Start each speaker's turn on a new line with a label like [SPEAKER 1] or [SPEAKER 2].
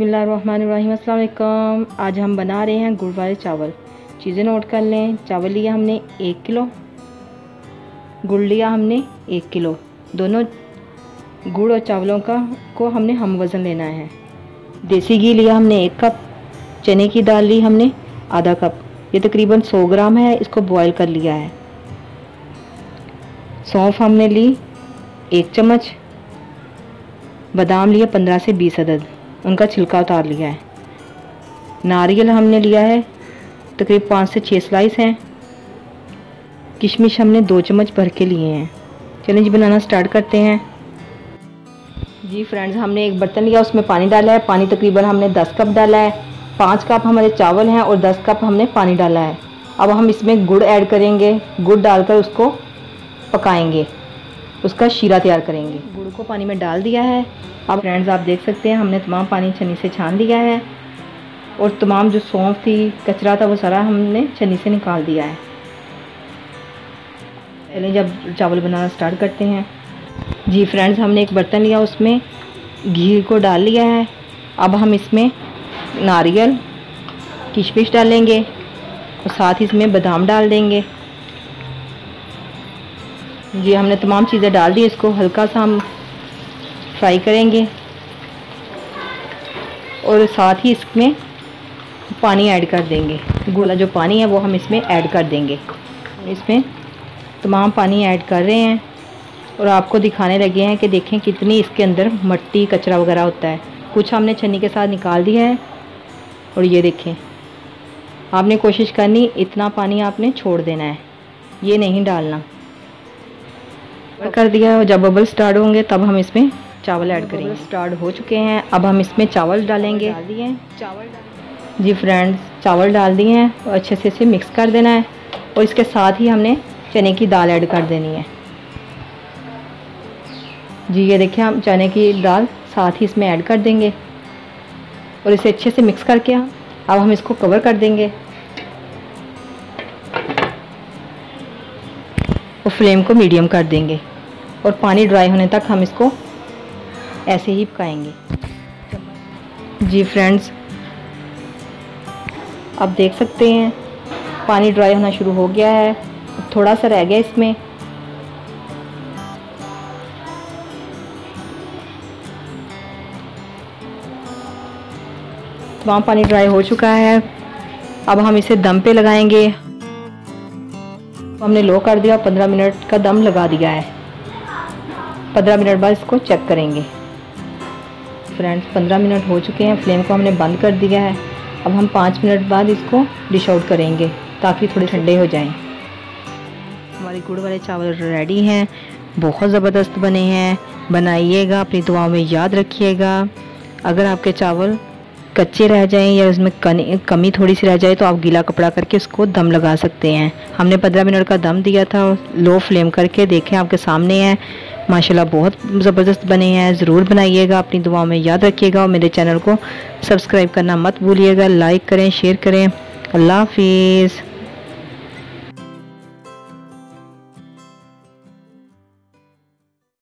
[SPEAKER 1] बिसमीम आज हम बना रहे हैं गुड़ वाले चावल। चीज़ें नोट कर लें। चावल लिया हमने एक किलो। गुड़ लिया हमने एक किलो। दोनों गुड़ और चावलों का, को हमने हम वज़न लेना है। देसी घी लिया हमने एक कप। चने की दाल ली हमने आधा कप। ये तकरीबन 100 ग्राम है। इसको बॉईल कर लिया है। सौंफ हमने ली एक चम्मच। बादाम लिया पंद्रह से बीस अदद। उनका छिलका उतार लिया है। नारियल हमने लिया है, तकरीब पाँच से छः स्लाइस हैं। किशमिश हमने दो चम्मच भर के लिए हैं। चलें जी, बनाना स्टार्ट करते हैं। जी फ्रेंड्स हमने एक बर्तन लिया, उसमें पानी डाला है। पानी तकरीबन हमने दस कप डाला है। पाँच कप हमारे चावल हैं और दस कप हमने पानी डाला है। अब हम इसमें गुड़ ऐड करेंगे। गुड़ डालकर उसको पकाएँगे। उसका शीरा तैयार करेंगे। गुड़ को पानी में डाल दिया है। अब फ्रेंड्स आप देख सकते हैं, हमने तमाम पानी छन्नी से छान दिया है। और तमाम जो सौंफ थी, कचरा था, वो सारा हमने छन्नी से निकाल दिया है। पहले जब चावल बनाना स्टार्ट करते हैं। जी फ्रेंड्स हमने एक बर्तन लिया, उसमें घी को डाल लिया है। अब हम इसमें नारियल, किशमिश डालेंगे। और साथ ही इसमें बादाम डाल देंगे। जी, हमने तमाम चीज़ें डाल दी, इसको हल्का सा हम फ्राई करेंगे। और साथ ही इसमें पानी ऐड कर देंगे। गोला जो पानी है, वो हम इसमें ऐड कर देंगे। इसमें तमाम पानी ऐड कर रहे हैं और आपको दिखाने लगे हैं कि देखें कितनी इसके अंदर मट्टी, कचरा वगैरह होता है। कुछ हमने छन्नी के साथ निकाल दिया है और ये देखें, आपने कोशिश करनी, इतना पानी आपने छोड़ देना है। ये नहीं डालना। कर दिया जब बबल स्टार्ट होंगे तब हम इसमें चावल ऐड करेंगे। स्टार्ट हो चुके हैं अब हम इसमें चावल डालेंगे। डाल दिए चावल जी फ्रेंड्स चावल डाल दिए हैं और अच्छे से इसे मिक्स कर देना है। और इसके साथ ही हमने चने की दाल ऐड कर देनी है। जी ये देखिए हम चने की दाल साथ ही इसमें ऐड कर देंगे। और इसे अच्छे से मिक्स करके हम अब हम इसको कवर कर देंगे। और फ्लेम को मीडियम कर देंगे। और पानी ड्राई होने तक हम इसको ऐसे ही पकाएँगे। जी फ्रेंड्स आप देख सकते हैं, पानी ड्राई होना शुरू हो गया है। थोड़ा सा रह गया इसमें। तमाम पानी ड्राई हो चुका है। अब हम इसे दम पे लगाएँगे। हमने लो कर दिया पंद्रह मिनट का दम लगा दिया है। पंद्रह मिनट बाद इसको चेक करेंगे। फ्रेंड्स पंद्रह मिनट हो चुके हैं फ्लेम को हमने बंद कर दिया है। अब हम पाँच मिनट बाद इसको डिश आउट करेंगे, ताकि थोड़े ठंडे हो जाएँ। हमारे गुड़ वाले चावल रेडी हैं, बहुत ज़बरदस्त बने हैं। बनाइएगा, अपनी दुआओं में याद रखिएगा। अगर आपके चावल कच्चे रह जाएँ या उसमें कमी थोड़ी सी रह जाए तो आप गीला कपड़ा करके उसको दम लगा सकते हैं। हमने पंद्रह मिनट का दम दिया था, लो फ्लेम करके देखें आपके सामने है। माशाल्लाह बहुत ज़बरदस्त बने हैं। ज़रूर बनाइएगा, अपनी दुआओं में याद रखिएगा और मेरे चैनल को सब्सक्राइब करना मत भूलिएगा। लाइक करें, शेयर करें। अल्लाह हाफिज़।